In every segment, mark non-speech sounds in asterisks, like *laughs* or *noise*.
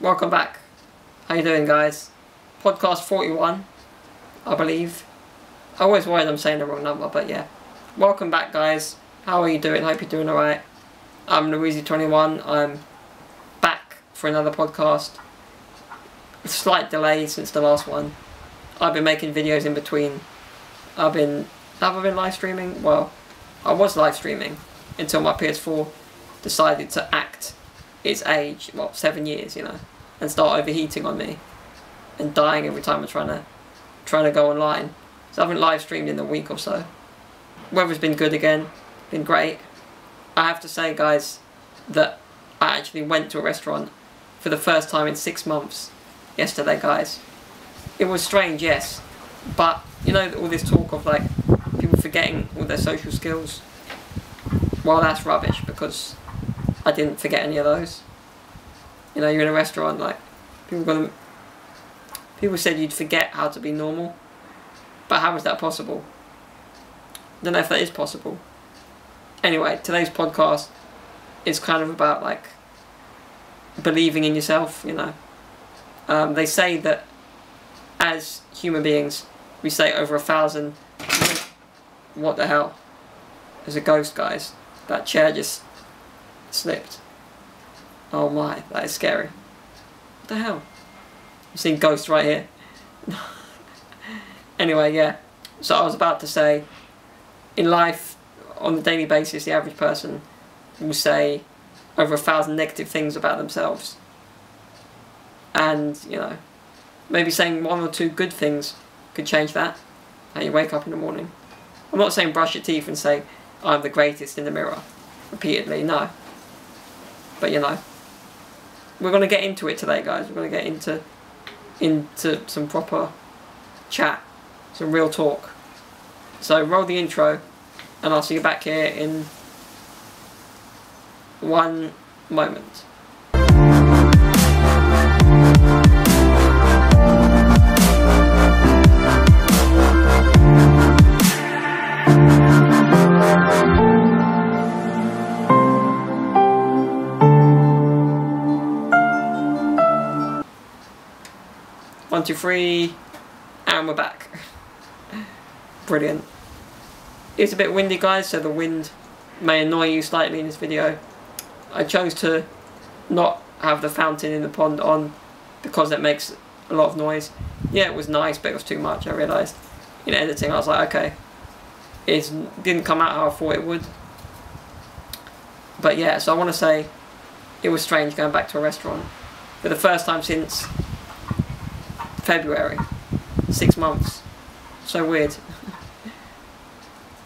welcome back. How you doing, guys? Podcast 41, I believe. I always worry I'm saying the wrong number, but yeah. Welcome back, guys. How are you doing? Hope you're doing alright. I'm luisi21. I'm back for another podcast. Slight delay since the last one. I've been making videos in between. I've been... Have I been live streaming? Well, I was live streaming until my PS4 decided to act its age, well, seven years, you know, and start overheating on me and dying every time I'm trying to trying to go online. So I haven't live streamed in a week or so. Weather's been good again, been great. I have to say, guys, that I actually went to a restaurant for the first time in six months yesterday, guys. It was strange, yes, but you know all this talk of like people forgetting all their social skills. Well, that's rubbish because I didn't forget any of those. You know, you're in a restaurant, like, people gonna... People said you'd forget how to be normal. But how is that possible? I don't know if that is possible. Anyway, today's podcast is kind of about, like, believing in yourself, you know. Um, they say that as human beings, we say over a thousand... What the hell? There's a ghost, guys. That chair just slipped. Oh my, that is scary. What the hell? I'm seeing ghosts right here. *laughs* anyway, yeah. So I was about to say, in life, on a daily basis, the average person will say over a thousand negative things about themselves. And, you know, maybe saying one or two good things could change that. How you wake up in the morning. I'm not saying brush your teeth and say, I'm the greatest in the mirror. Repeatedly, no. But you know, we're gonna get into it today, guys. We're gonna get into into some proper chat, some real talk. So roll the intro, and I'll see you back here in one moment. Two, three, and we're back. Brilliant. It's a bit windy, guys, so the wind may annoy you slightly in this video. I chose to not have the fountain in the pond on because it makes a lot of noise. Yeah, it was nice, but it was too much, I realised. In editing, I was like, okay, it didn't come out how I thought it would. But yeah, so I want to say it was strange going back to a restaurant. For the first time since February. Six months. So weird.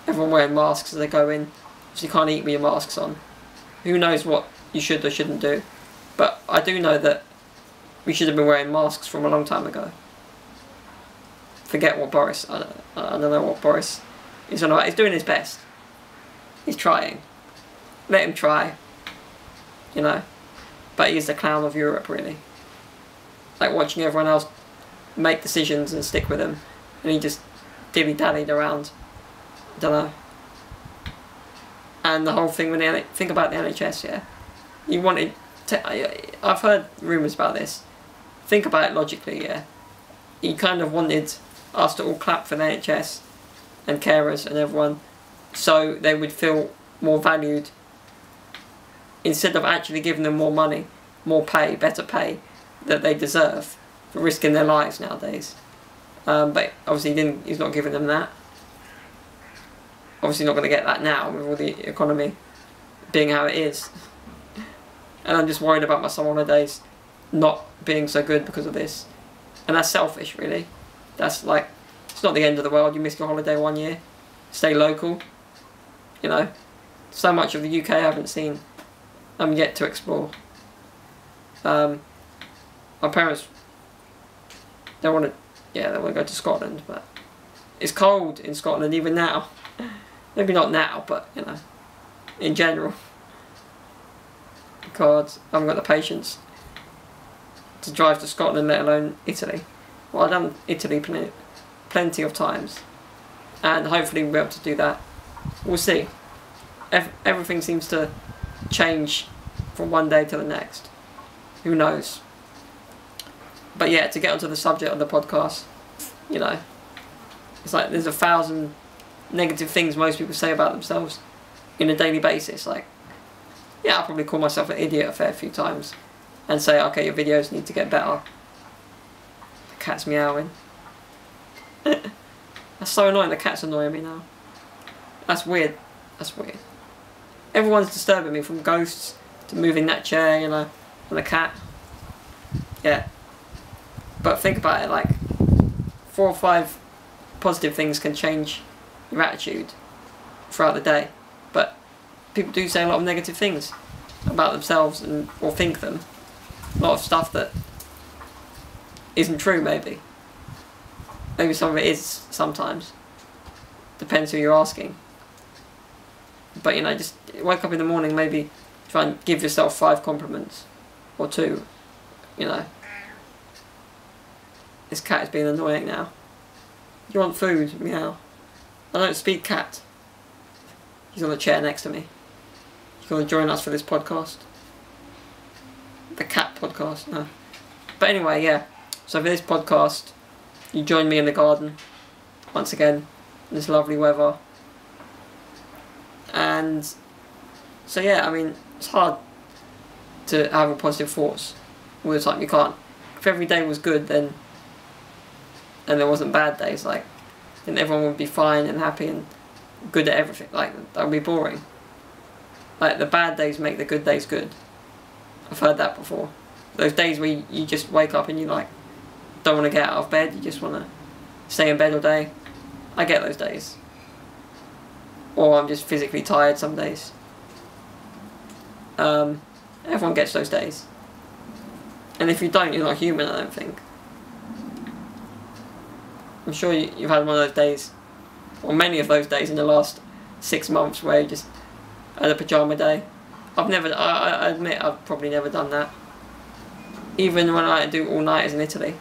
Everyone wearing masks as they go in. So you can't eat with your masks on. Who knows what you should or shouldn't do. But I do know that we should have been wearing masks from a long time ago. Forget what Boris, I don't, I don't know what Boris is on about. He's doing his best. He's trying. Let him try. You know. But he's the clown of Europe, really. Like watching everyone else make decisions and stick with them. And he just dilly dallied around. Don't know. And the whole thing when the think about the NHS, yeah, He wanted. To, I've heard rumours about this. Think about it logically, yeah. He kind of wanted us to all clap for the NHS and carers and everyone, so they would feel more valued. Instead of actually giving them more money, more pay, better pay that they deserve risking their lives nowadays. Um, but obviously, he. He's not giving them that. Obviously, not going to get that now with all the economy being how it is. And I'm just worried about my summer holidays not being so good because of this. And that's selfish, really. That's like, it's not the end of the world. You miss your holiday one year. Stay local. You know, so much of the UK I haven't seen. I'm yet to explore. Um, my parents they want to, yeah, they want to go to Scotland, but it's cold in Scotland even now. Maybe not now, but you know, in general. Because I haven't got the patience to drive to Scotland, let alone Italy. Well, I've done Italy plenty, plenty of times, and hopefully we'll be able to do that. We'll see. everything seems to change from one day to the next. Who knows? But yeah, to get onto the subject of the podcast, you know, it's like there's a thousand negative things most people say about themselves in a daily basis. Like, yeah, I'll probably call myself an idiot a fair few times and say, okay, your videos need to get better. The cat's meowing. *laughs* That's so annoying, the cat's annoying me now. That's weird. That's weird. Everyone's disturbing me from ghosts to moving that chair, you know, and the cat. Yeah. But think about it, like, four or five positive things can change your attitude throughout the day. But people do say a lot of negative things about themselves and or think them. A lot of stuff that isn't true maybe. Maybe some of it is sometimes. Depends who you're asking. But you know, just wake up in the morning, maybe try and give yourself five compliments. Or two. You know. This cat is being annoying now. You want food? Meow. I don't speak cat. He's on the chair next to me. He's going to join us for this podcast. The cat podcast, no. But anyway, yeah. So for this podcast, you join me in the garden. Once again, in this lovely weather. And so yeah, I mean, it's hard to have a positive thoughts all the time. You can't. If every day was good, then and there wasn't bad days, like then everyone would be fine and happy and good at everything. Like that would be boring. Like the bad days make the good days good. I've heard that before. Those days where you, you just wake up and you like don't want to get out of bed, you just want to stay in bed all day. I get those days. Or I'm just physically tired some days. Um, everyone gets those days. And if you don't, you're not human, I don't think. I'm sure you, have had one of those days, or many of those days in the last six months where you just had a pyjama day. I've never, I, I admit I've probably never done that. Even when I do all nighters in Italy,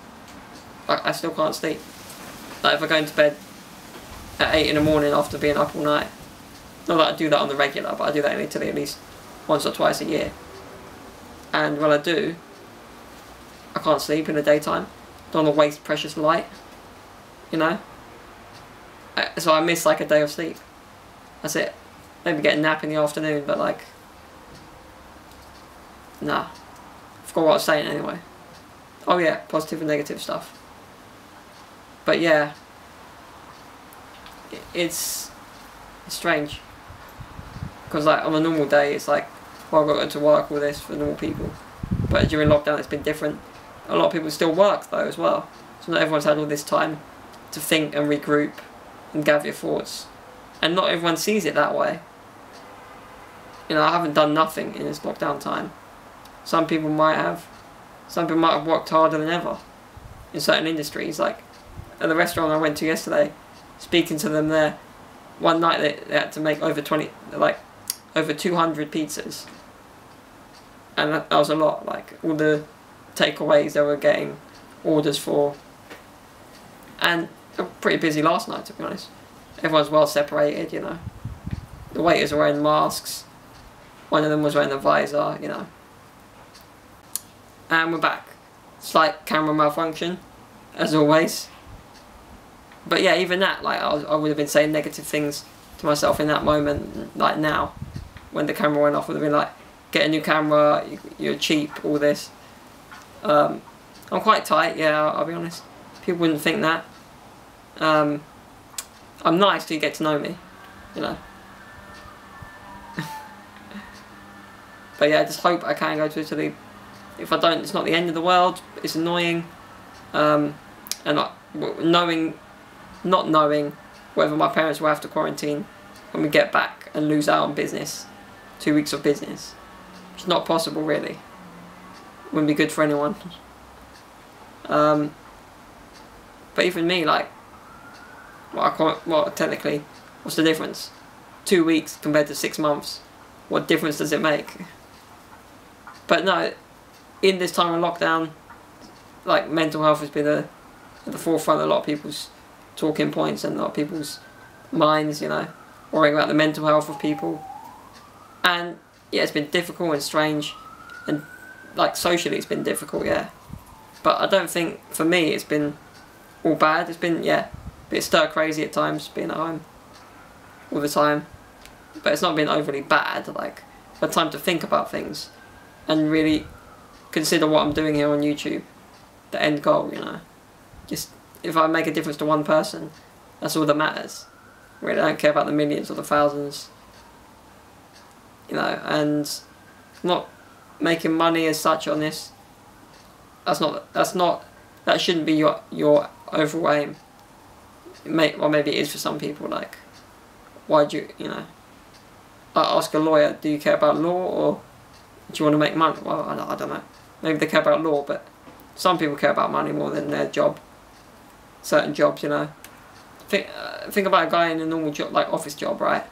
I, I still can't sleep. Like if I go into bed at 8 in the morning after being up all night, not that I do that on the regular, but I do that in Italy at least once or twice a year. And when I do, I can't sleep in the daytime. Don't want to waste precious light you know? Uh, so I miss like a day of sleep. That's it. Maybe get a nap in the afternoon, but like, nah. Forgot what I was saying anyway. Oh yeah, positive and negative stuff. But yeah, it's, it's strange. Because like on a normal day, it's like, well, I've got to go to work, all this for normal people. But during lockdown, it's been different. A lot of people still work though as well. So not everyone's had all this time to think and regroup and gather your thoughts. And not everyone sees it that way. You know, I haven't done nothing in this lockdown time. Some people might have. Some people might have worked harder than ever in certain industries. Like at the restaurant I went to yesterday, speaking to them there, one night they, they had to make over 20, like over 200 pizzas. And that, that was a lot. Like all the takeaways they were getting orders for. And pretty busy last night, to be honest. Everyone's well separated, you know. The waiters are wearing masks. One of them was wearing a visor, you know. And we're back. Slight camera malfunction, as always. But yeah, even that, like, I, was, I would have been saying negative things to myself in that moment, like now, when the camera went off, would have been like, get a new camera, you're cheap, all this. Um, I'm quite tight, yeah, I'll be honest. People wouldn't think that. Um, I'm nice till you get to know me, you know. *laughs* but yeah, I just hope I can go to Italy. If I don't, it's not the end of the world. It's annoying, um, and I, knowing, not knowing whether my parents will have to quarantine when we get back and lose out on business, two weeks of business. It's not possible, really. Wouldn't be good for anyone. Um, but even me, like, well, I can't, well, technically, what's the difference? Two weeks compared to six months. What difference does it make? But no, in this time of lockdown, like mental health has been a, at the forefront of a lot of people's talking points and a lot of people's minds, you know, worrying about the mental health of people. And yeah, it's been difficult and strange, and like socially, it's been difficult, yeah. But I don't think for me it's been all bad. It's been yeah, bit stir crazy at times being at home all the time, but it's not been overly bad. Like I've had time to think about things and really consider what I'm doing here on YouTube, the end goal. You know, just if I make a difference to one person, that's all that matters. Really, I don't care about the millions or the thousands. You know, and not making money as such on this. That's not. That's not. That shouldn't be your your overall aim. May, maybe it is for some people. Like, why do you you know? I ask a lawyer, do you care about law or do you want to make money? Well, I, I don't know. Maybe they care about law, but some people care about money more than their job. Certain jobs, you know. Think uh, think about a guy in a normal job, like office job, right?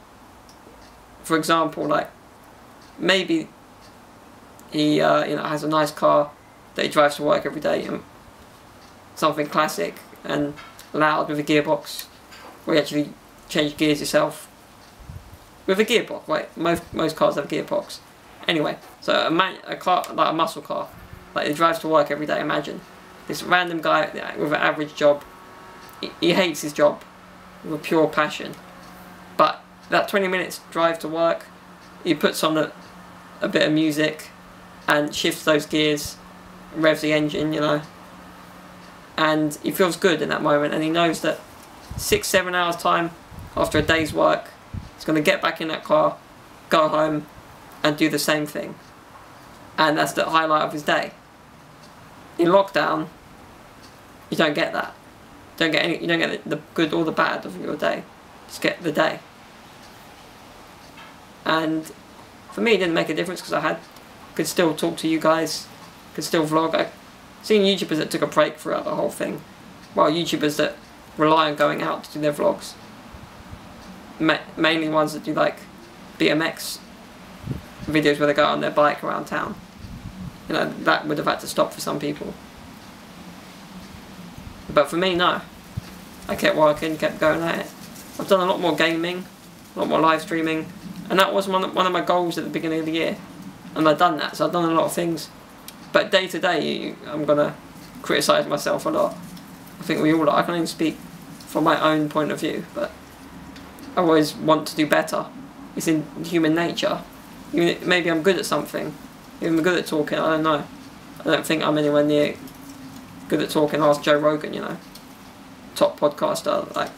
For example, like maybe he uh, you know has a nice car that he drives to work every day and something classic and loud with a gearbox. Where you actually change gears yourself. With a gearbox right most most cars have a gearbox. Anyway so a man a car like a muscle car. Like he drives to work every day imagine. This random guy with an average job. He, he hates his job with pure passion. But that 20 minutes drive to work he puts on a, a bit of music and shifts those gears, revs the engine, you know. And he feels good in that moment, and he knows that six, seven hours time after a day's work, he's going to get back in that car, go home, and do the same thing. And that's the highlight of his day. In lockdown, you don't get that. Don't get any. You don't get the good or the bad of your day. Just get the day. And for me, it didn't make a difference because I had could still talk to you guys, could still vlog. I seen YouTubers that took a break throughout the whole thing, while YouTubers that rely on going out to do their vlogs. Ma mainly ones that do like BMX videos where they go on their bike around town. You know, that would have had to stop for some people. But for me, no. I kept working, kept going at it. I've done a lot more gaming, a lot more live streaming, and that was one of, one of my goals at the beginning of the year and I've done that. So I've done a lot of things, but day to day, I'm gonna criticize myself a lot. I think we all. I can only speak from my own point of view, but I always want to do better. It's in human nature. Maybe I'm good at something. Even I'm good at talking. I don't know. I don't think I'm anywhere near good at talking. Ask Joe Rogan. You know, top podcaster, like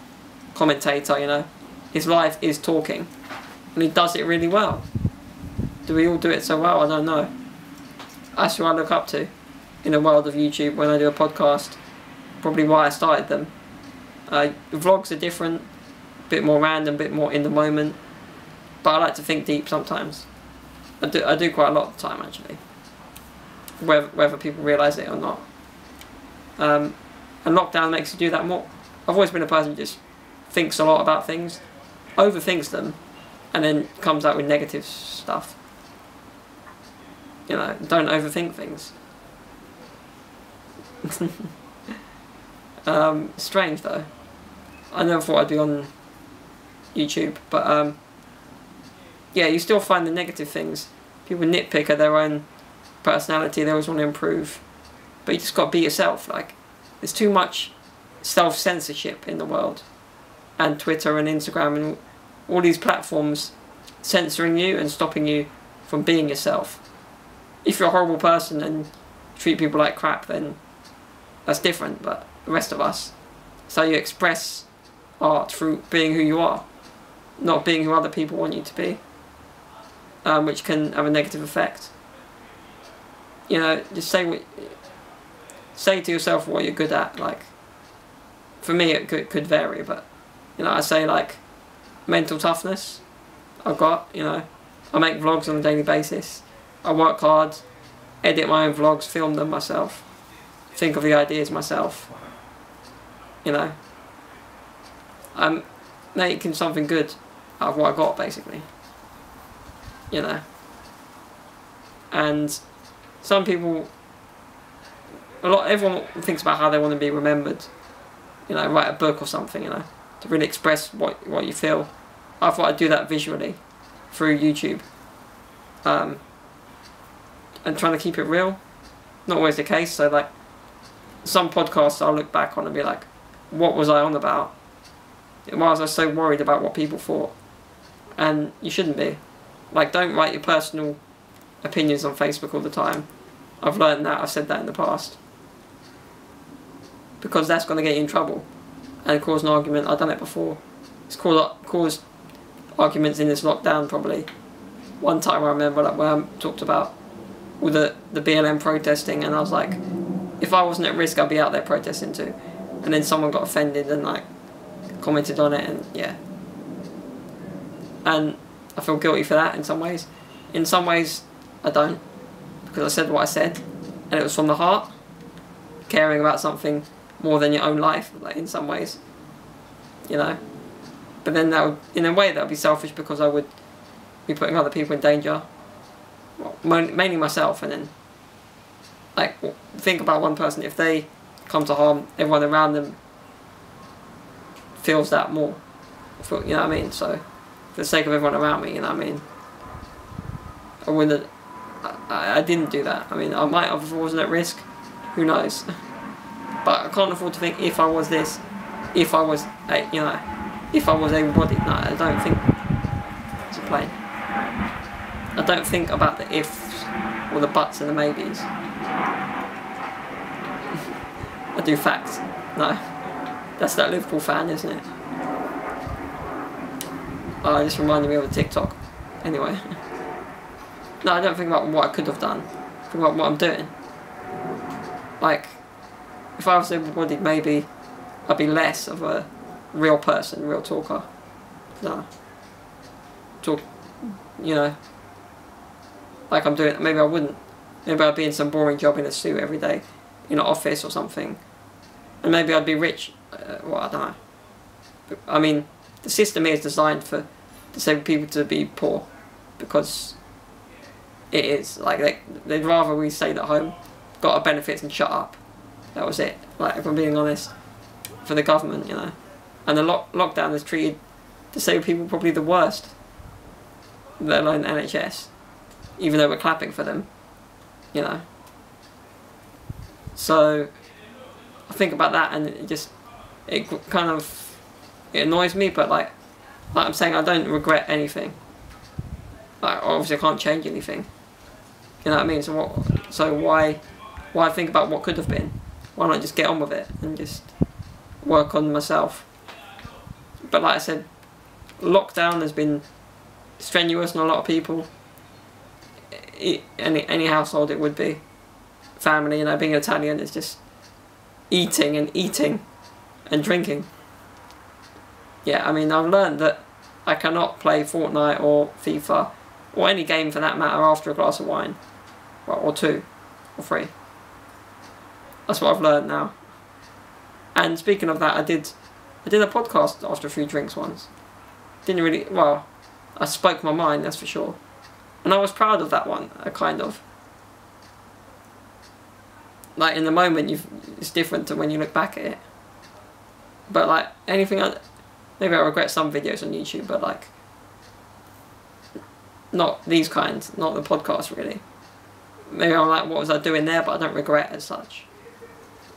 commentator. You know, his life is talking, and he does it really well. Do we all do it so well? I don't know. That's who I look up to in the world of YouTube when I do a podcast. Probably why I started them. Uh, vlogs are different, a bit more random, a bit more in the moment. But I like to think deep sometimes. I do, I do quite a lot of the time actually. Whether, whether people realise it or not. Um, and lockdown makes you do that more. I've always been a person who just thinks a lot about things, overthinks them, and then comes out with negative stuff. You know, don't overthink things. *laughs* um, strange though. I never thought I'd be on YouTube, but um, yeah, you still find the negative things. People nitpick at their own personality, they always want to improve. But you just got to be yourself. Like, there's too much self censorship in the world. And Twitter and Instagram and all these platforms censoring you and stopping you from being yourself if you're a horrible person and treat people like crap, then that's different. But the rest of us, so you express art through being who you are, not being who other people want you to be, um, which can have a negative effect. You know, just say what, say to yourself what you're good at. Like, for me, it could, could vary, but you know, I say like mental toughness. I've got, you know, I make vlogs on a daily basis I work hard, edit my own vlogs, film them myself, think of the ideas myself. You know, I'm making something good out of what I got, basically. You know, and some people, a lot, everyone thinks about how they want to be remembered. You know, write a book or something. You know, to really express what what you feel. I thought I'd do that visually through YouTube. Um, and trying to keep it real. Not always the case, so like some podcasts I'll look back on and be like, what was I on about? Why was I so worried about what people thought? And you shouldn't be. Like, don't write your personal opinions on Facebook all the time. I've learned that, I've said that in the past. Because that's going to get you in trouble and cause an argument. I've done it before. It's caused, caused arguments in this lockdown, probably. One time I remember like, where I talked about with the, the BLM protesting, and I was like, if I wasn't at risk, I'd be out there protesting too. And then someone got offended and like commented on it, and yeah. And I feel guilty for that in some ways. In some ways, I don't, because I said what I said, and it was from the heart, caring about something more than your own life, like in some ways, you know. But then that would, in a way, that would be selfish because I would be putting other people in danger. Well, mainly myself, and then like think about one person if they come to harm, everyone around them feels that more. You know what I mean? So, for the sake of everyone around me, you know what I mean. I wouldn't. I, I didn't do that. I mean, I might have if I wasn't at risk. Who knows? *laughs* but I can't afford to think if I was this, if I was, you know, if I was able-bodied. No, I don't think it's a plane. I don't think about the ifs or the buts and the maybes. *laughs* I do facts. No. That's that Liverpool fan, isn't it? Oh, just reminded me of a TikTok. Anyway. *laughs* no, I don't think about what I could have done. I think about what I'm doing. Like, if I was able-bodied, maybe I'd be less of a real person, real talker. No. Talk, you know, like I'm doing, maybe I wouldn't. Maybe I'd be in some boring job in a suit every day, in an office or something. And maybe I'd be rich. Uh, well, I don't know. But, I mean, the system is designed for disabled people to be poor because it is. Like, they, they'd rather we stayed at home, got our benefits and shut up. That was it. Like, if I'm being honest, for the government, you know. And the lock lockdown has treated disabled people probably the worst, let alone NHS even though we're clapping for them, you know. So I think about that and it just it kind of it annoys me, but like like I'm saying, I don't regret anything. Like obviously I can't change anything. You know what I mean? So what? So why why think about what could have been? Why not just get on with it and just work on myself? But like I said, lockdown has been strenuous on a lot of people any any household it would be. Family, you know, being Italian is just eating and eating and drinking. Yeah, I mean, I've learned that I cannot play Fortnite or FIFA or any game for that matter after a glass of wine, well, or two, or three. That's what I've learned now. And speaking of that, I did, I did a podcast after a few drinks once. Didn't really well, I spoke my mind, that's for sure. And I was proud of that one, a kind of. Like in the moment, you it's different to when you look back at it. But like anything, maybe I regret some videos on YouTube, but like not these kinds, not the podcast really. Maybe I'm like, what was I doing there? But I don't regret as such.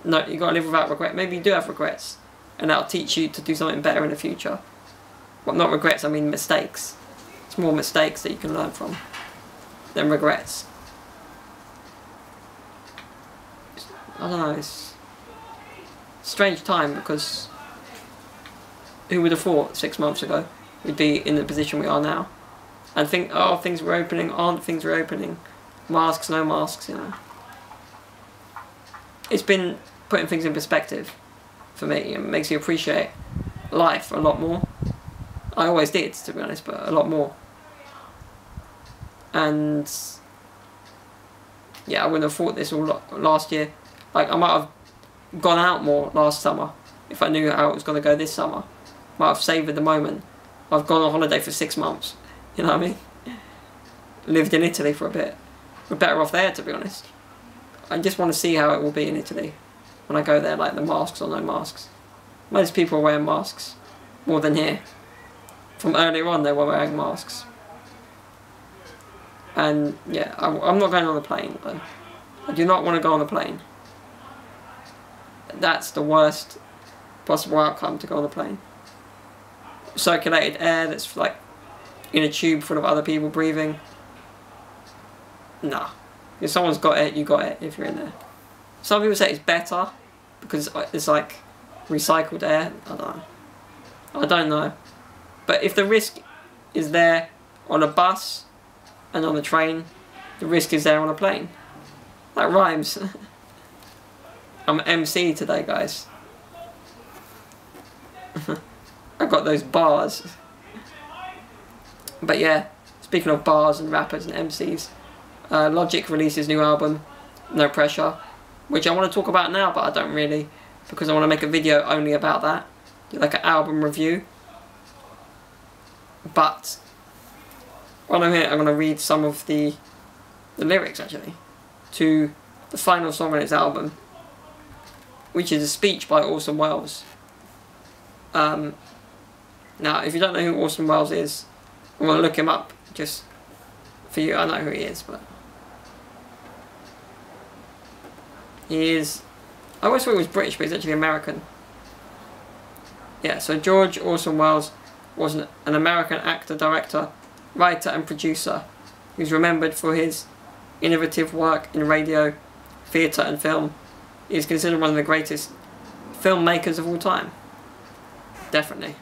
No, you gotta live without regret. Maybe you do have regrets, and that'll teach you to do something better in the future. Well, not regrets, I mean mistakes. It's more mistakes that you can learn from than regrets. I don't know, it's strange time because who would have thought six months ago we'd be in the position we are now? And think, oh, things were opening, aren't things reopening? Masks, no masks, you know. It's been putting things in perspective for me. It makes you appreciate life a lot more. I always did, to be honest, but a lot more and yeah, I wouldn't have thought this all last year. Like I might have gone out more last summer if I knew how it was going to go this summer. Might have savoured the moment. I've gone on holiday for six months. You know what I mean? Lived in Italy for a bit. We're better off there, to be honest. I just want to see how it will be in Italy when I go there, like the masks or no masks. Most people are wearing masks more than here. From earlier on, they were wearing masks. And yeah, I'm, I'm not going on the plane though. I do not want to go on the plane. that's the worst possible outcome to go on a plane. Circulated air that's like in a tube full of other people breathing. Nah. If someone's got it, you got it if you're in there. Some people say it's better because it's like recycled air. I don't know. I don't know. But if the risk is there on a bus and on a train, the risk is there on a plane. That rhymes. *laughs* I'm MC today, guys. *laughs* I've got those bars. But yeah, speaking of bars and rappers and MCs, uh, Logic releases new album, No Pressure, which I want to talk about now, but I don't really, because I want to make a video only about that, like an album review. But while I'm here, I'm going to read some of the the lyrics actually to the final song on his album, which is a speech by Orson Welles. Um, now, if you don't know who Orson Welles is, I'm going to look him up just for you. I know who he is, but he is. I always thought he was British, but he's actually American. Yeah, so George Orson Welles was an, an American actor, director, writer, and producer who's remembered for his innovative work in radio, theatre, and film. He is considered one of the greatest filmmakers of all time. Definitely.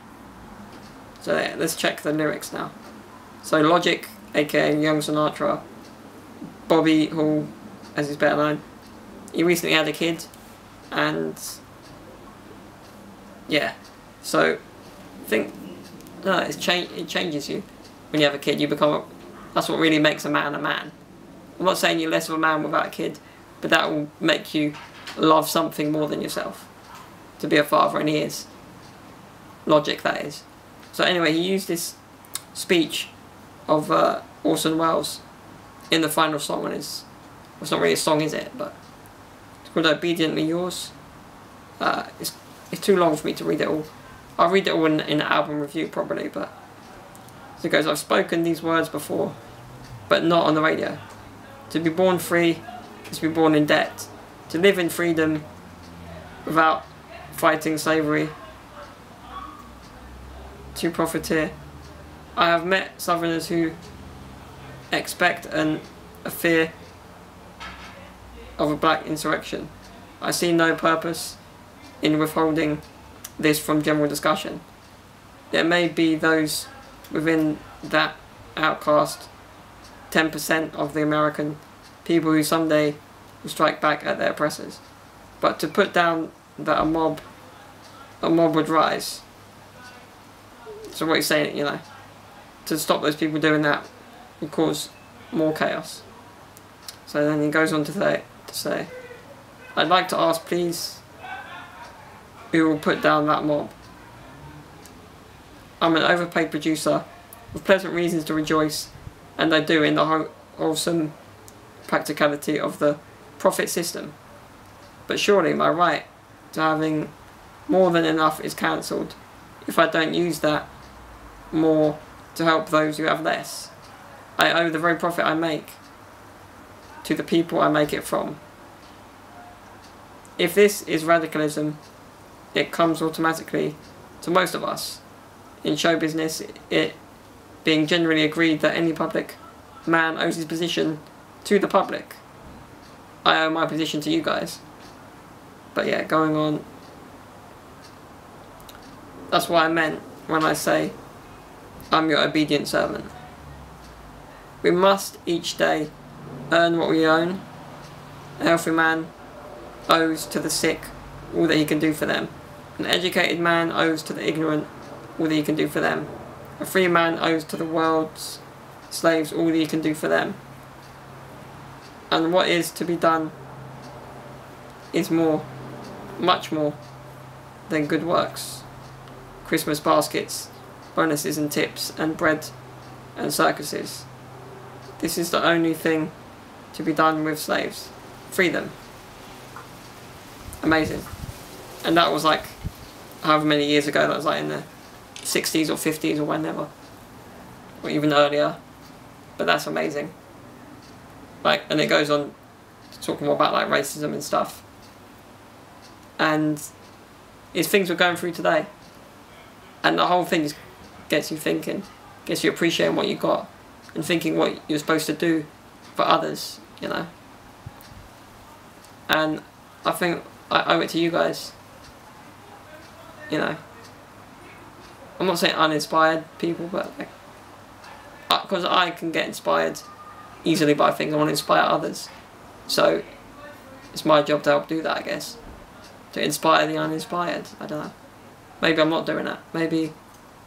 So yeah, let's check the lyrics now. So Logic, aka Young Sinatra, Bobby Hall, as he's better known, he recently had a kid, and yeah, so I think no, it's change. It changes you when you have a kid. You become. A, that's what really makes a man a man. I'm not saying you're less of a man without a kid, but that will make you love something more than yourself. To be a father, and he is. Logic, that is. So anyway, he used this speech of uh, Orson Welles in the final song on his. Well, it's not really a song, is it? But it's called "Obediently Yours." Uh, it's it's too long for me to read it all. I'll read it all in, in an album review probably, but so it goes. I've spoken these words before, but not on the radio. To be born free is to be born in debt. To live in freedom without fighting slavery. To profiteer. I have met Southerners who expect and a fear of a black insurrection. I see no purpose in withholding this from general discussion. There may be those within that outcast 10% of the American people who someday will strike back at their oppressors. But to put down that a mob, a mob would rise. So what he's saying, you know, to stop those people doing that would cause more chaos. So then he goes on to say, to say, I'd like to ask, please, who will put down that mob. I'm an overpaid producer with pleasant reasons to rejoice, and I do in the wholesome practicality of the profit system. But surely my right to having more than enough is cancelled if I don't use that more to help those who have less. I owe the very profit I make to the people I make it from. If this is radicalism, it comes automatically to most of us. In show business, it being generally agreed that any public man owes his position to the public. I owe my position to you guys. But yeah, going on. That's what I meant when I say I'm your obedient servant. We must each day earn what we own. A healthy man owes to the sick all that he can do for them. An educated man owes to the ignorant all that he can do for them. A free man owes to the world's slaves all that he can do for them. And what is to be done is more, much more, than good works. Christmas baskets, bonuses and tips, and bread and circuses. This is the only thing to be done with slaves. Free them. Amazing. And that was like however many years ago, that was like in the 60s or 50s or whenever. Or even earlier. But that's amazing. Like, and it goes on to talk more about like racism and stuff. and it's things we're going through today. And the whole thing gets you thinking, gets you appreciating what you got, and thinking what you're supposed to do for others, you know. And I think I owe it to you guys. You know. I'm not saying uninspired people, but like, because I can get inspired easily by things, I want to inspire others. So it's my job to help do that, I guess. To inspire the uninspired. I don't know. Maybe I'm not doing that. Maybe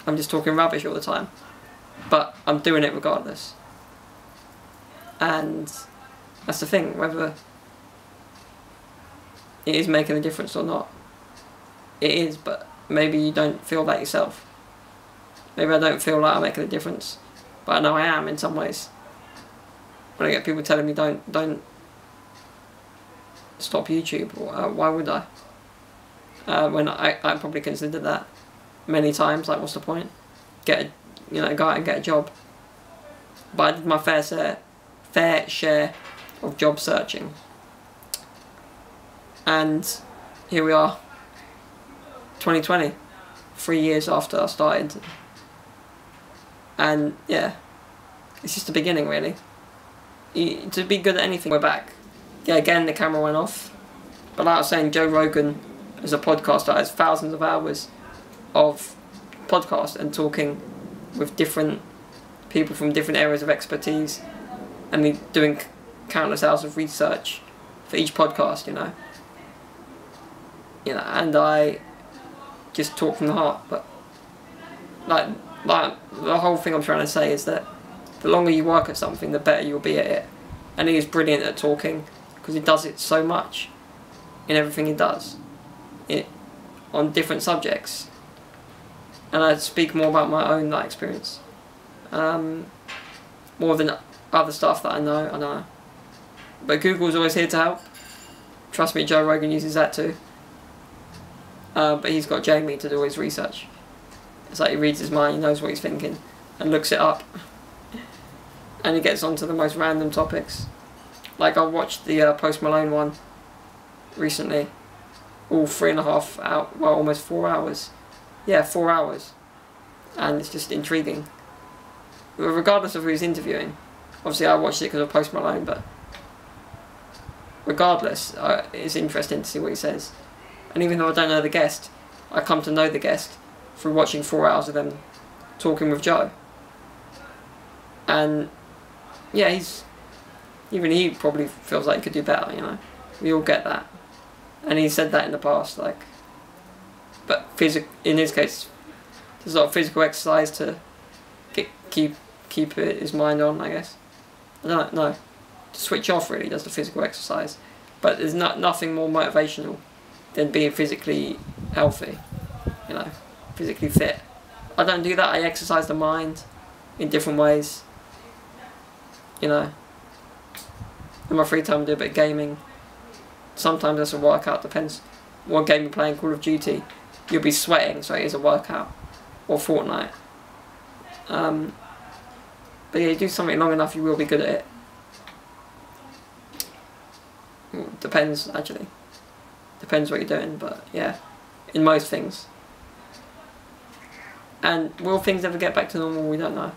I'm just talking rubbish all the time. But I'm doing it regardless. And that's the thing, whether it is making a difference or not. It is, but maybe you don't feel that yourself. Maybe I don't feel like I'm making a difference, but I know I am in some ways. When I get people telling me don't don't stop YouTube, uh, why would I? Uh, when I I probably considered that many times. Like, what's the point? Get a, you know go out and get a job. But I did my fair share, fair share of job searching and here we are 2020 three years after I started and yeah. It's just the beginning really. You, to be good at anything we're back. Yeah again the camera went off. But like I was saying Joe Rogan is a podcaster has thousands of hours of podcast and talking with different people from different areas of expertise. And doing countless hours of research for each podcast you know? You know, and I just talk from the heart. But like, like the whole thing I'm trying to say is that the longer you work at something, the better you'll be at it. And he is brilliant at talking because he does it so much in everything he does, it on different subjects. And I speak more about my own like experience, um, more than other stuff that I know. I know. But Google's always here to help. Trust me, Joe Rogan uses that too. Uh, but he's got Jamie to do his research. It's like he reads his mind, he knows what he's thinking, and looks it up. And he gets onto the most random topics. Like I watched the uh, Post Malone one recently, all three and a half out, well, almost four hours. Yeah, four hours, and it's just intriguing. Regardless of who he's interviewing, obviously I watched it because of Post Malone, but regardless, uh, it's interesting to see what he says. And even though I don't know the guest, I come to know the guest through watching four hours of them talking with Joe. And yeah, he's even he probably feels like he could do better, you know. We all get that. And he said that in the past, like but physic in his case there's a lot of physical exercise to get, keep keep his mind on, I guess. I don't know, no. To switch off really does the physical exercise. But there's not nothing more motivational than being physically healthy, you know, physically fit. I don't do that. I exercise the mind in different ways. You know, in my free time, I do a bit of gaming. Sometimes that's a workout. Depends what game you're playing. Call of Duty, you'll be sweating, so it is a workout. Or Fortnite. Um, but yeah, you do something long enough, you will be good at it. Depends, actually. Depends what you're doing, but yeah, in most things. And will things ever get back to normal? We don't know.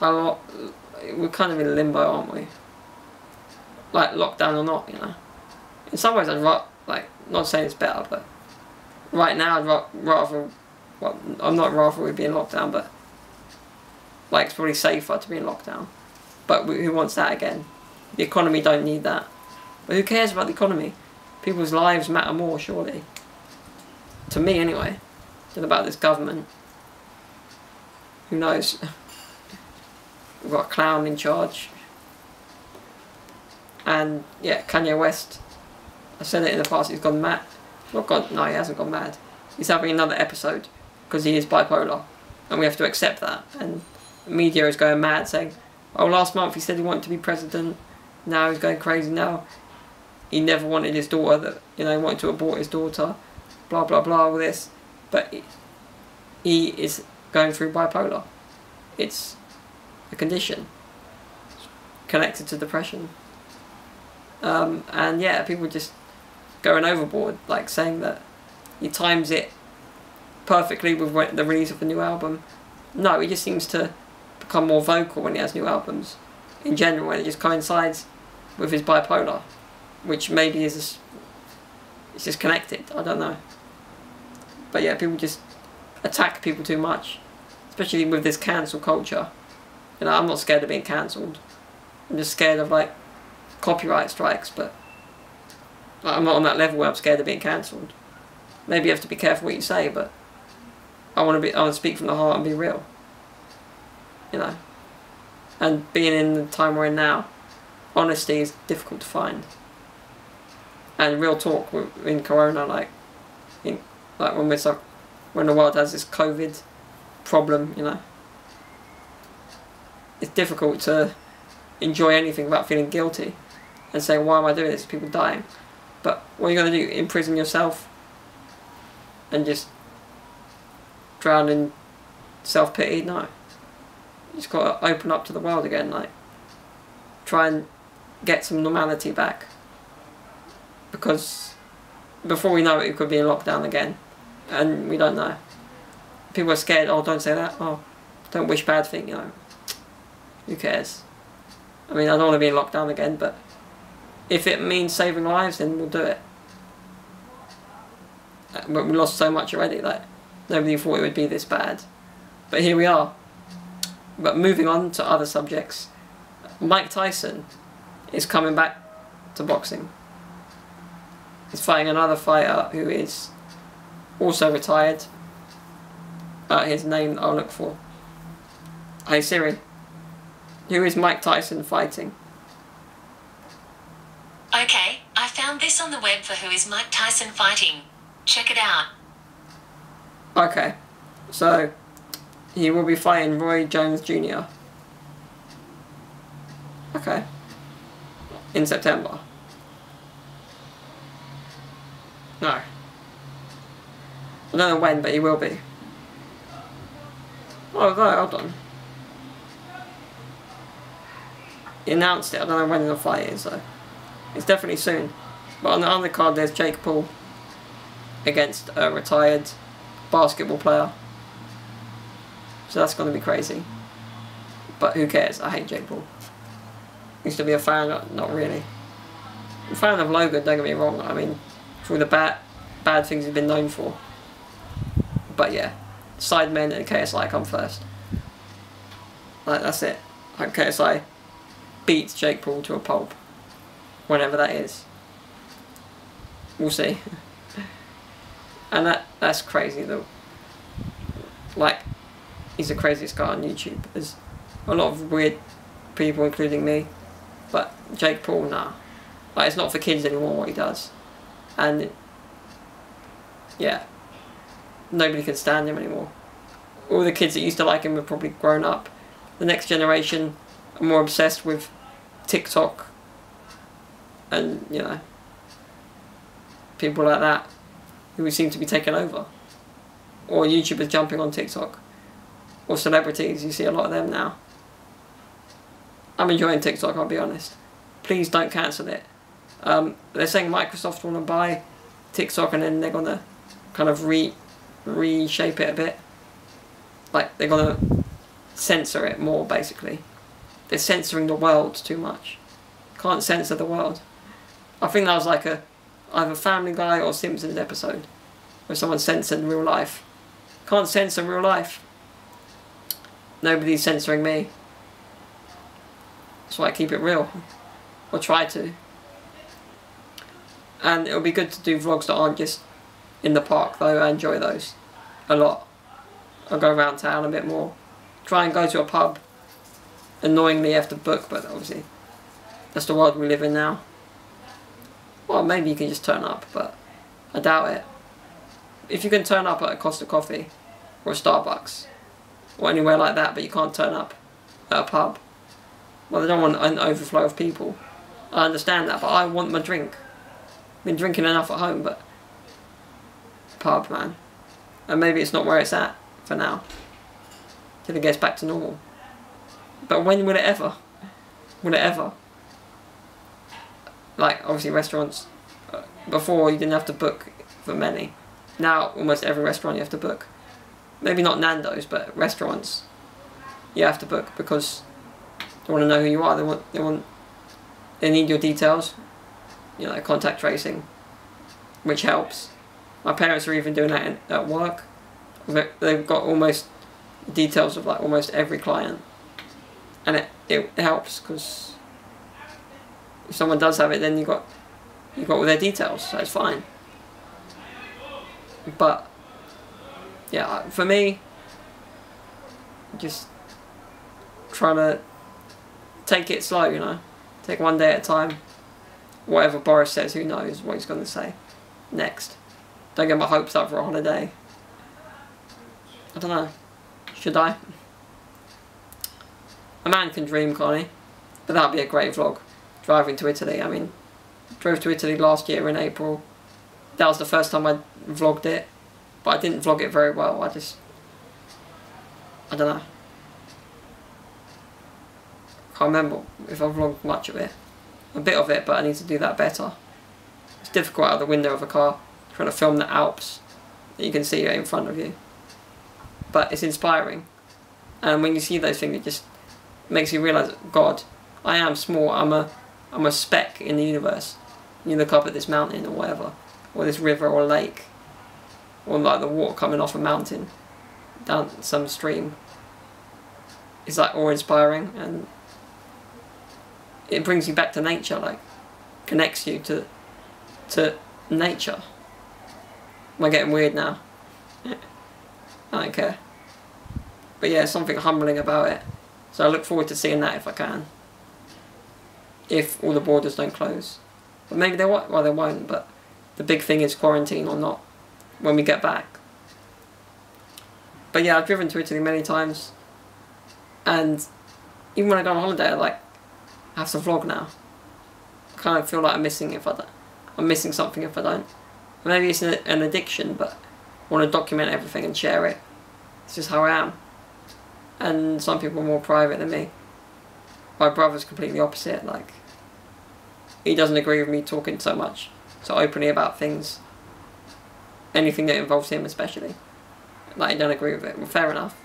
Lot, we're kind of in limbo, aren't we? Like lockdown or not, you know. In some ways, I'd rather, like, not saying it's better, but right now, I'd rather, well, I'm not rather we be in lockdown, but like it's probably safer to be in lockdown. But who wants that again? The economy don't need that. But who cares about the economy? People's lives matter more, surely. To me, anyway, than about this government. Who knows? We've got a clown in charge. And, yeah, Kanye West. I said it in the past, he's gone mad. Not gone, no, he hasn't gone mad. He's having another episode because he is bipolar. And we have to accept that. And media is going mad saying, oh, last month he said he wanted to be president. Now he's going crazy now he never wanted his daughter that you know he wanted to abort his daughter blah blah blah all this but he is going through bipolar it's a condition connected to depression um, and yeah people just going overboard, like saying that he times it perfectly with the release of a new album. No, he just seems to become more vocal when he has new albums. In general, and it just coincides with his bipolar, which maybe is just, it's just connected. I don't know. But yeah, people just attack people too much, especially with this cancel culture. You know, I'm not scared of being cancelled. I'm just scared of like copyright strikes, but like, I'm not on that level where I'm scared of being cancelled. Maybe you have to be careful what you say, but I want to be. I want to speak from the heart and be real. You know, and being in the time we're in now, honesty is difficult to find. And real talk in Corona, like, in, like when we're so, when the world has this COVID problem, you know, it's difficult to enjoy anything without feeling guilty and saying, why am I doing this? People dying. But what are you going to do? Imprison yourself and just drown in self pity? No. You just got to open up to the world again, like, try and get some normality back. Because before we know it, it could be in lockdown again. And we don't know. People are scared, oh, don't say that. Oh, don't wish bad thing, you know. Who cares? I mean, I don't want to be in lockdown again, but if it means saving lives, then we'll do it. But we lost so much already, like, nobody thought it would be this bad. But here we are. But moving on to other subjects, Mike Tyson is coming back to boxing. He's fighting another fighter who is also retired. Uh, his name I'll look for. Hey Siri. Who is Mike Tyson fighting? Okay, I found this on the web for Who is Mike Tyson Fighting. Check it out. Okay, so he will be fighting Roy Jones Jr. Okay, in September. No, I don't know when, but he will be. Oh no, hold on. He announced it. I don't know when the fight is though. It's definitely soon. But on the other card, there's Jake Paul against a retired basketball player. So that's going to be crazy. But who cares? I hate Jake Paul. Used to be a fan, not, really. I'm a fan of Logan, don't get me wrong. I mean, through the bad, bad things he's been known for. But yeah, Sidemen and KSI come first. Like, that's it. Like, KSI beats Jake Paul to a pulp. Whenever that is. We'll see. *laughs* And that that's crazy though. Like, he's the craziest guy on YouTube. There's a lot of weird people, including me. But Jake Paul, nah. Like, it's not for kids anymore what he does. And, yeah. Nobody can stand him anymore. All the kids that used to like him have probably grown up. The next generation are more obsessed with TikTok and, you know, people like that who seem to be taking over. Or YouTubers jumping on TikTok. Or celebrities, you see a lot of them now. I'm enjoying TikTok, I'll be honest. Please don't cancel it. Um, they're saying Microsoft want to buy TikTok and then they're going to kind of re reshape it a bit. Like, they're to censor it more, basically. They're censoring the world too much. Can't censor the world. I think that was like a either Family Guy or Simpsons episode where someone censored real life. Can't censor real life. Nobody's censoring me. That's why I keep it real. Or try to. And it'll be good to do vlogs that aren't just in the park though. I enjoy those a lot. I'll go around town a bit more. Try and go to a pub. Annoyingly have to book, but obviously that's the world we live in now. Well, maybe you can just turn up, but I doubt it. If you can turn up at a Costa Coffee or a Starbucks or anywhere like that, but you can't turn up at a pub, well, they don't want an overflow of people. I understand that, but I want my drink. I've been drinking enough at home, but pub, man. And maybe it's not where it's at for now. Till it gets back to normal. But when will it ever? Will it ever? like obviously restaurants Uh, Before you didn't have to book for many. Now almost every restaurant you have to book. Maybe not Nando's, but restaurants you have to book because they want to know who you are. They want they want they need your details. You know, contact tracing, which helps. My parents are even doing that in, at work. They- They've got almost details of like almost every client, and it it helps because if someone does have it, then you got you got all their details, so it's fine. But yeah, uh, for me, just trying to take it slow, you know, take one day at a time. Whatever Boris says, who knows what he's going to say next. Don't get my hopes up for a holiday. I don't know. Should I? A man can dream, can't? But that'd be a great vlog. Driving to Italy. I mean, drove to Italy last year in April. That was the first time I vlogged it, but I didn't vlog it very well. I just, I don't know. Can't remember if I vlogged much of it. A bit of it, but I need to do that better. It's difficult out of the window of a car trying to film the Alps that you can see in front of you. But it's inspiring, and when you see those things, it just makes you realize, God, I am small. I'm a, I'm a speck in the universe. You look up at this mountain or whatever, or this river or lake, or like the water coming off a mountain down some stream. It's like awe-inspiring and it brings you back to nature, like connects you to to nature. Am I getting weird now? I don't care. But yeah, something humbling about it. So I look forward to seeing that if I can. If all the borders don't close. But maybe they won't, well they won't, but the big thing is quarantine or not when we get back. But yeah, I've driven to Italy many times and even when I go on holiday I like have to vlog now. I kind of feel like I'm missing if I don't. I'm missing something if I don't. Maybe it's an, addiction, but I want to document everything and share it. It's just how I am. And some people are more private than me. My brother's completely opposite. Like, he doesn't agree with me talking so much, so openly about things. Anything that involves him, especially. Like, he don't agree with it. Well, fair enough.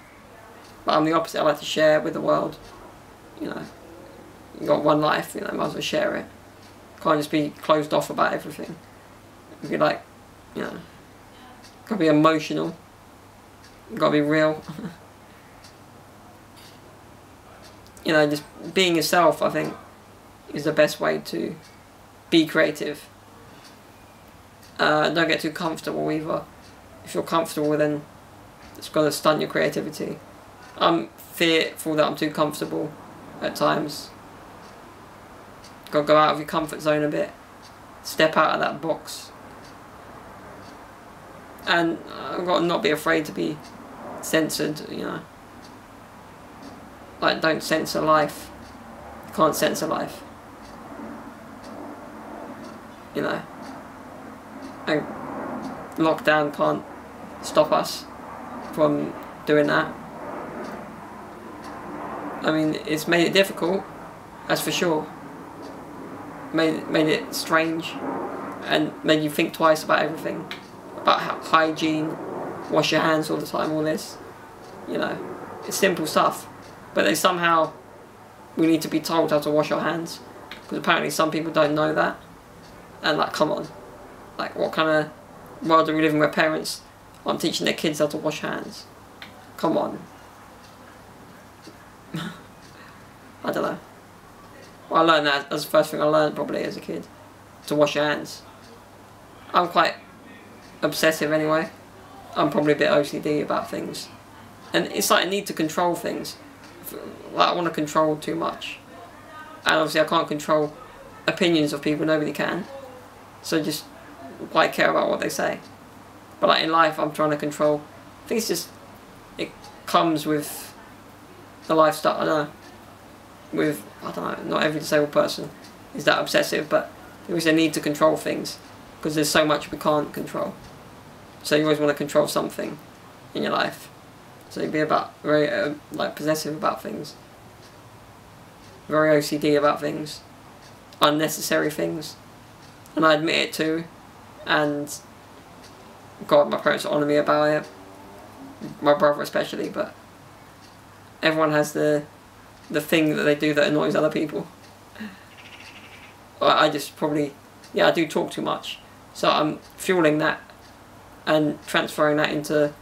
But I'm the opposite. I like to share with the world. You know, you got one life, you know, might as well share it. Can't just be closed off about everything. Be like, you know, gotta be emotional. Gotta be real. *laughs* you know, just being yourself, I think, is the best way to be creative. Uh, don't get too comfortable either. If you're comfortable, then it's gonna stunt your creativity. I'm fearful that I'm too comfortable at times. Gotta go out of your comfort zone a bit. Step out of that box. And I've got to not be afraid to be censored, you know. Like, don't censor life. You can't censor life. You know. And lockdown can't stop us from doing that. I mean, it's made it difficult, that's for sure. Made made it strange, and made you think twice about everything, about hygiene, wash your hands all the time, all this. You know, it's simple stuff, but they somehow we need to be told how to wash our hands because apparently some people don't know that, and like, come on, like what kind of world are we living where parents aren't teaching their kids how to wash hands? Come on. *laughs* I don't know. Well, I learned that. as the first thing I learned probably as a kid. To wash your hands. I'm quite obsessive anyway. I'm probably a bit OCD about things. And it's like I need to control things. Like I want to control too much. And obviously I can't control opinions of people, nobody can. So just quite care about what they say. But like in life I'm trying to control. I think it's just, it comes with the lifestyle, I don't know with I don't know, not every disabled person is that obsessive, but there is a need to control things because there's so much we can't control. So you always want to control something in your life. So you'd be about very uh, like possessive about things, very OCD about things, unnecessary things. and I admit it too, and God, my parents honour me about it, my brother especially, but everyone has the the thing that they do that annoys other people. I I just probably, yeah, I do talk too much, so I'm fueling that and transferring that into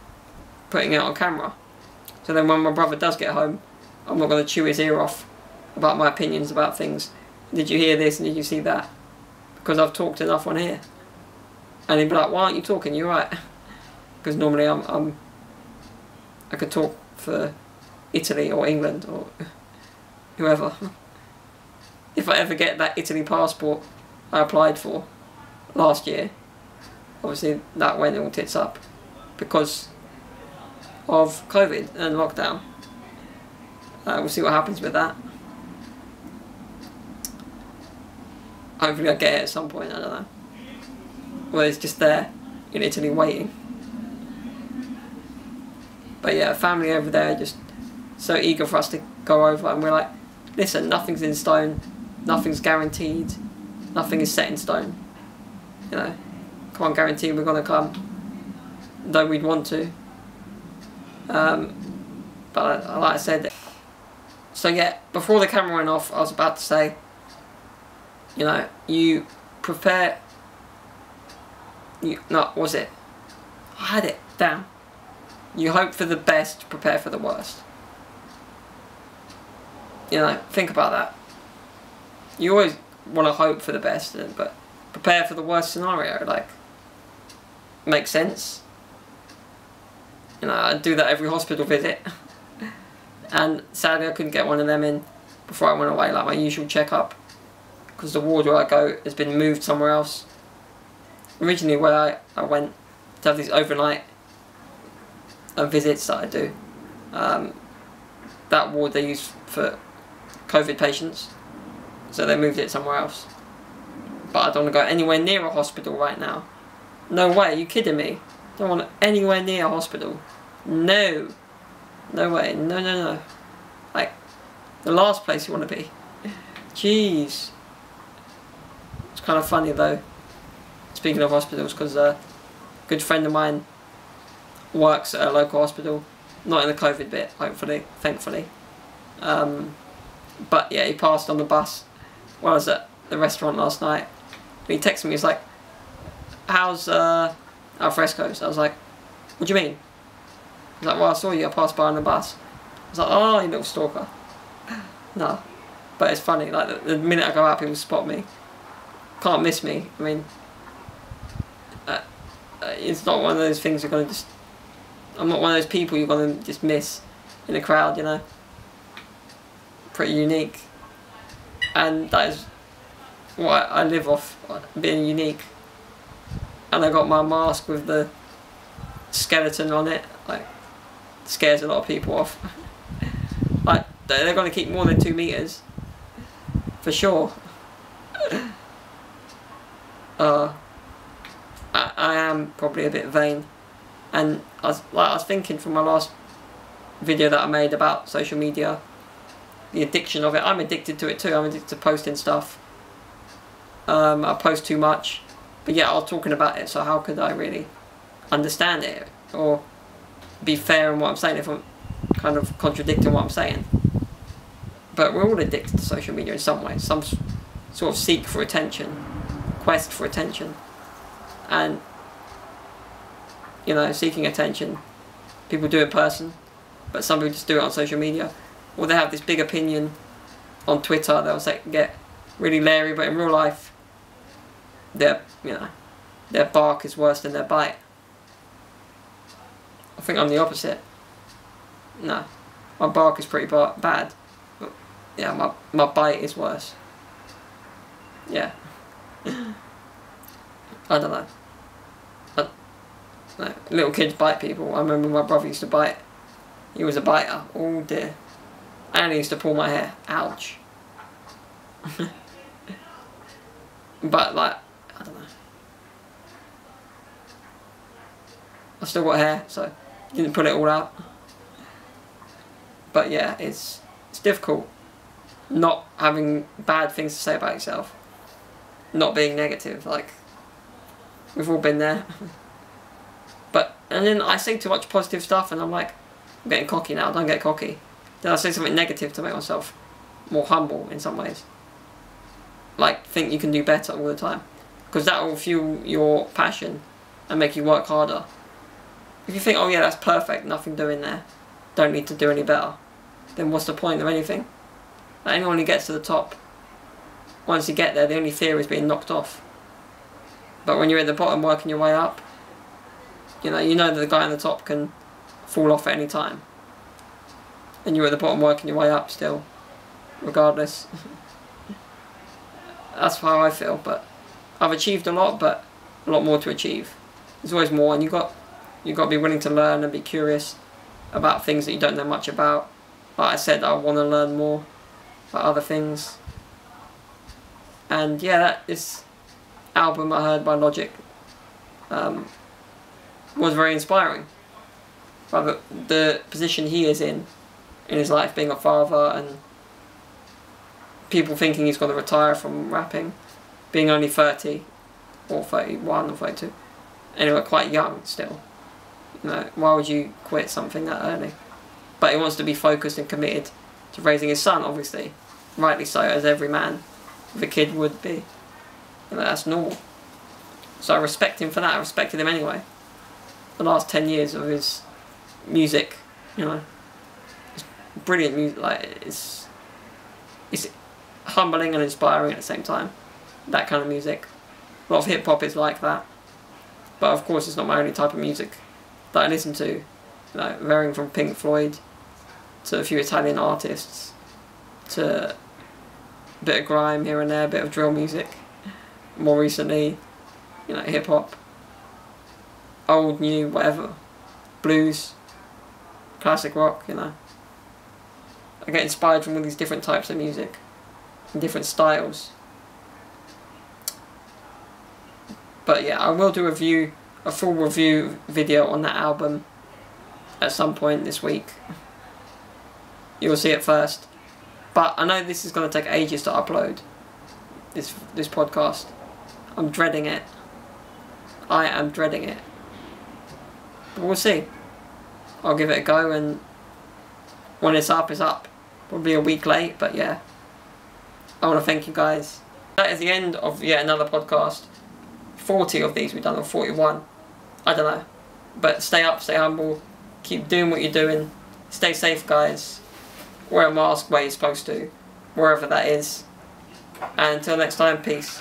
putting it on camera. So then when my brother does get home, I'm not going to chew his ear off about my opinions about things. Did you hear this and did you see that? Because I've talked enough on here. And he'd be like, why aren't you talking? You're right. *laughs* Because normally I'm, I'm, I could talk for Italy or England or *laughs* whoever. *laughs* If I ever get that Italy passport I applied for last year, obviously that went all tits up because of COVID and lockdown. Uh, we'll see what happens with that. Hopefully I get it at some point, I don't know. Well, it's just there in Italy waiting. But yeah, family over there just so eager for us to go over and we're like, listen, nothing's in stone, nothing's guaranteed, nothing is set in stone. You know, can't guarantee we're gonna come, though we'd want to. Um, but like I said, so yeah, before the camera went off, I was about to say, you know, you prepare. You no, was it? I had it down. You hope for the best, prepare for the worst. You know, think about that. You always want to hope for the best, but prepare for the worst scenario. Like, makes sense. You know, I do that every hospital visit. and sadly I couldn't get one of them in before I went away, like my usual checkup. Because the ward where I go has been moved somewhere else. Originally where I, I went to have these overnight uh, visits that I do. Um, that ward they use for COVID patients. So they moved it somewhere else. But I don't want to go anywhere near a hospital right now. No way, you kidding me? Don't want anywhere near a hospital. No. No way. No, no, no. Like, the last place you want to be. Jeez. It's kind of funny though. Speaking of hospitals, because a good friend of mine works at a local hospital. Not in the COVID bit, hopefully, thankfully. Um, but yeah, he passed on the bus while I was at the restaurant last night. He texted me, he's like, how's uh, Alfresco's? I was like, what do you mean? He's like, well, I saw you, I passed by on the bus. I was like, oh, you little stalker. *laughs* no. But it's funny, like, the, the, minute I go out, people spot me. Can't miss me. I mean, uh, uh, it's not one of those things you're going to just... I'm not one of those people you're going to just miss in a crowd, you know? Pretty unique. And that is what I live off, being unique and I got my mask with the skeleton on it, like, scares a lot of people off. *laughs* like, they're going to keep more than two meters, for sure. *laughs* uh, I, I am probably a bit vain, and I was, like, I was thinking from my last video that I made about social media, the addiction of it, I'm addicted to it too, I'm addicted to posting stuff. Um, I post too much but yeah, I was talking about it, so how could I really understand it or be fair in what I'm saying if I'm kind of contradicting what I'm saying? But we're all addicted to social media in some way, some sort of seek for attention, quest for attention, and you know, seeking attention. People do it in person, but some people just do it on social media, or they have this big opinion on Twitter. They'll say get really leery, but in real life, they're you know, their bark is worse than their bite. I think I'm the opposite. No, my bark is pretty bar bad. But yeah, my, my bite is worse. Yeah. *laughs* I don't know. Little kids bite people. I remember my brother used to bite. He was a biter. Oh dear. And he used to pull my hair. Ouch. *laughs* but like, I don't know. I've still got hair, so didn't pull it all out. But yeah, it's it's difficult not having bad things to say about yourself. not being negative. Like we've all been there. *laughs* but and then I say too much positive stuff, and I'm like, I'm getting cocky now. Don't get cocky. Then I say something negative to make myself more humble in some ways. Like think you can do better all the time, because that will fuel your passion and make you work harder. If you think, oh yeah, that's perfect, nothing doing there, don't need to do any better, then what's the point of anything? Anyone who gets to the top, once you get there, the only fear is being knocked off. But when you're at the bottom working your way up, you know, you know that the guy on the top can fall off at any time. And you're at the bottom working your way up still, regardless. *laughs* That's how I feel, but I've achieved a lot, but a lot more to achieve. There's always more, and you got you got to be willing to learn and be curious about things that you don't know much about. Like I said, I want to learn more about other things. And yeah, that this album I heard by Logic um, was very inspiring. By the, the position he is in in his life, being a father and people thinking he's going to retire from rapping, being only 30 or 31 or 32. Anyway, quite young still. Know, why would you quit something that early? But he wants to be focused and committed to raising his son, obviously. Rightly so, as every man with a kid would be. You know, that's normal. So I respect him for that. I respected him anyway. The last 10 years of his music, you know. It's brilliant music. Like, it's, it's humbling and inspiring at the same time. That kind of music. A lot of hip hop is like that. But of course, it's not my only type of music that I listen to. Know, varying from Pink Floyd to a few Italian artists to a bit of grime here and there, a bit of drill music. More recently, you know, hip hop. Old, new, whatever. Blues. Classic rock, you know. I get inspired from all these different types of music and different styles. But yeah, I will do a review, a full review video on that album at some point this week. You'll see it first. But I know this is going to take ages to upload this this podcast. I'm dreading it. I am dreading it. But we'll see. I'll give it a go and when it's up, it's up. Probably a week late, but yeah. I want to thank you guys. That is the end of yet another podcast. 40 of these we've done, or 41. I don't know. But stay up, stay humble, keep doing what you're doing. Stay safe, guys. Wear a mask where you're supposed to, wherever that is. And until next time, peace.